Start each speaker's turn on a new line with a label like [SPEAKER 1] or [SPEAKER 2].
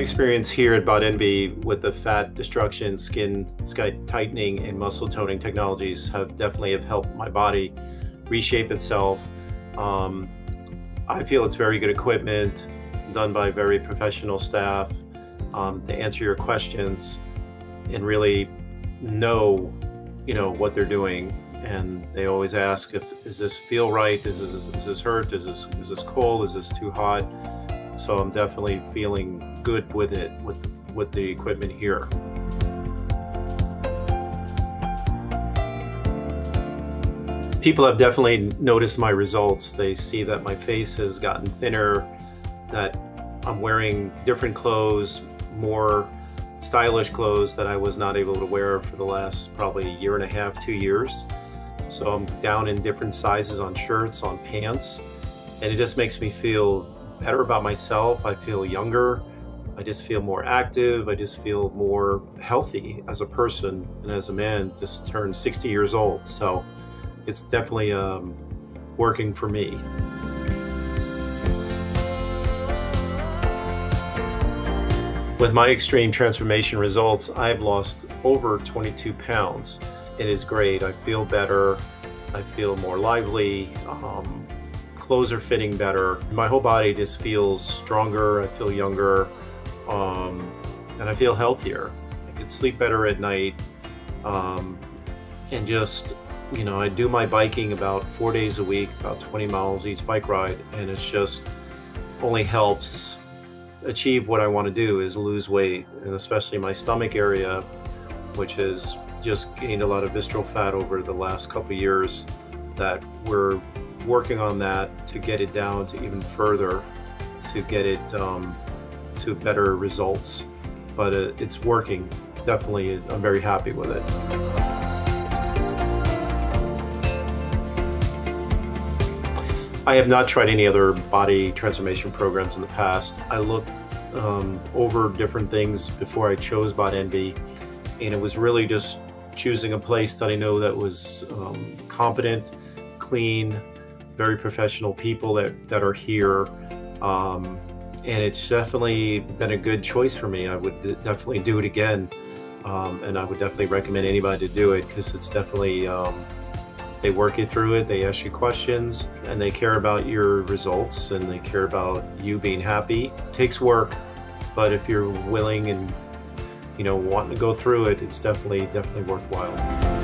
[SPEAKER 1] My experience here at Bodenvy with the fat destruction, skin tightening, and muscle toning technologies have definitely have helped my body reshape itself. Um, I feel it's very good equipment done by very professional staff um, to answer your questions and really know, you know, what they're doing. And they always ask if is this feel right? Is this, is this hurt? Is this is this cold? Is this too hot? So I'm definitely feeling good with it with with the equipment here. People have definitely noticed my results. They see that my face has gotten thinner, that I'm wearing different clothes, more stylish clothes that I was not able to wear for the last probably a year and a half, two years. So I'm down in different sizes on shirts, on pants, and it just makes me feel better about myself. I feel younger. I just feel more active. I just feel more healthy as a person and as a man. Just turned 60 years old. So it's definitely um, working for me. With my extreme transformation results, I've lost over 22 pounds. It is great. I feel better. I feel more lively. Um, clothes are fitting better. My whole body just feels stronger. I feel younger. Um, and I feel healthier. I can sleep better at night. Um, and just, you know, I do my biking about four days a week, about 20 miles each bike ride. And it's just only helps achieve what I want to do is lose weight, and especially my stomach area, which has just gained a lot of visceral fat over the last couple years. That we're working on that to get it down to even further, to get it um, to better results. But uh, it's working. Definitely, I'm very happy with it. I have not tried any other body transformation programs in the past. I looked um, over different things before I chose Bodenvy, and it was really just choosing a place that I know that was um, competent, clean, very professional people that, that are here. Um, and it's definitely been a good choice for me. I would definitely do it again. Um, and I would definitely recommend anybody to do it because it's definitely um, they work you through it, they ask you questions, and they care about your results and they care about you being happy. It takes work, but if you're willing and you know wanting to go through it, it's definitely definitely worthwhile.